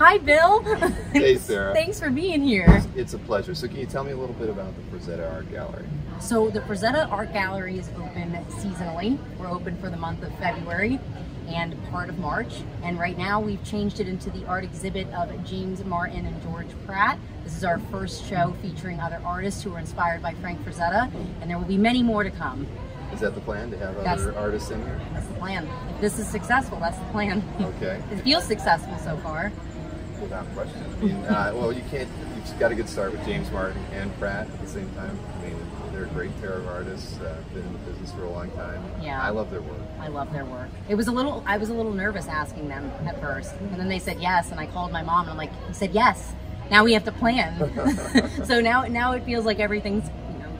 Hi, Bill. Hey, Sarah. Thanks for being here. It's a pleasure. So can you tell me a little bit about the Frazetta Art Gallery? So the Frazetta Art Gallery is open seasonally. We're open for the month of February and part of March. And right now we've changed it into the art exhibit of James Martin and George Pratt. This is our first show featuring other artists who were inspired by Frank Frazetta, and there will be many more to come. Is that the plan to have That's- other artists in here? That's the plan. If this is successful, that's the plan. Okay. It feels successful so far. Without question. I mean, uh, well, you can't. You've got a good start with James Martin and Pratt at the same time. I mean, they're a great pair of artists. Uh, been in the business for a long time. Yeah. I love their work. I love their work. It was a little, I was a little nervous asking them at first. And then they said yes. And I called my mom and I'm like, you said yes. Now we have to plan. so now, now it feels like everything's, you know,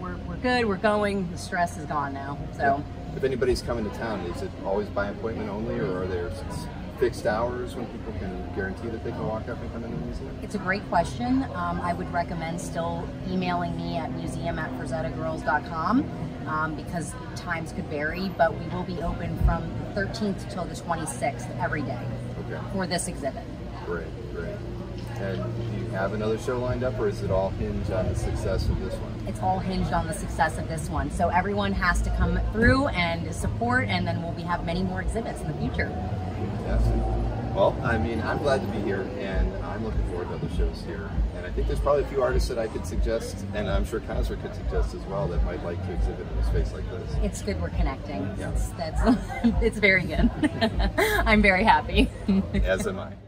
we're, we're good, we're going, the stress is gone now. So If anybody's coming to town, is it always by appointment only, or are there fixed hours when people can guarantee that they can walk up and come into the museum? it's a great question. Um, I would recommend still emailing me at museum at um, because times could vary, but we will be open from the 13th till the 26th every day Okay. for this exhibit. Great, great. And do you have another show lined up, or is it all hinged on the success of this one? it's all hinged on the success of this one. So everyone has to come through and support, and then we'll be have many more exhibits in the future. Fantastic. Well, I mean, I'm glad to be here, and I'm looking forward to other shows here. And I think there's probably a few artists that I could suggest, and I'm sure Kaiser could suggest as well, that might like to exhibit in a space like this. It's good we're connecting. Yeah. It's, that's it's very good. I'm very happy. As am I.